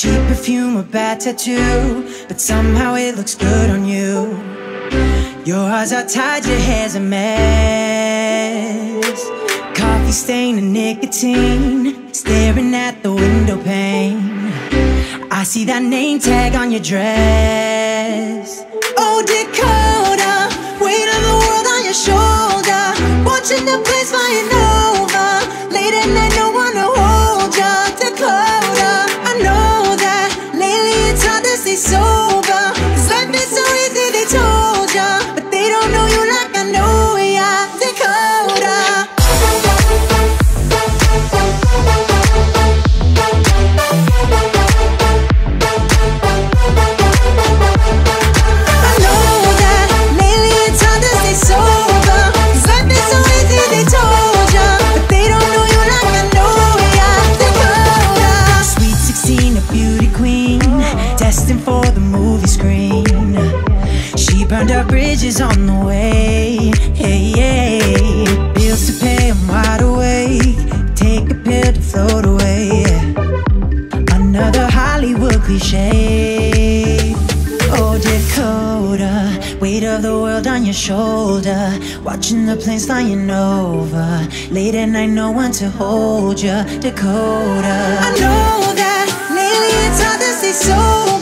Cheap perfume, a bad tattoo, but somehow it looks good on you. Your eyes are tied, your hair's a mess. Coffee stain and nicotine, staring at the window pane. I see that name tag on your dress. Oh, Dakota, Destined for the movie screen. She burned her bridges on the way. Hey, hey. Bills to pay, I'm wide awake. Take a pill to float away. Another Hollywood cliche. Oh, Dakota, weight of the world on your shoulder. Watching the planes flying over. Late at night, no one to hold you. Dakota. I know that lately it's hard to stay sober.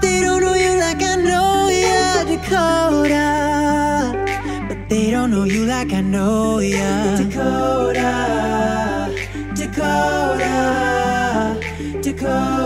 They don't know you like I know ya, Dakota. But they don't know you like I know ya, Dakota. Dakota. Dakota.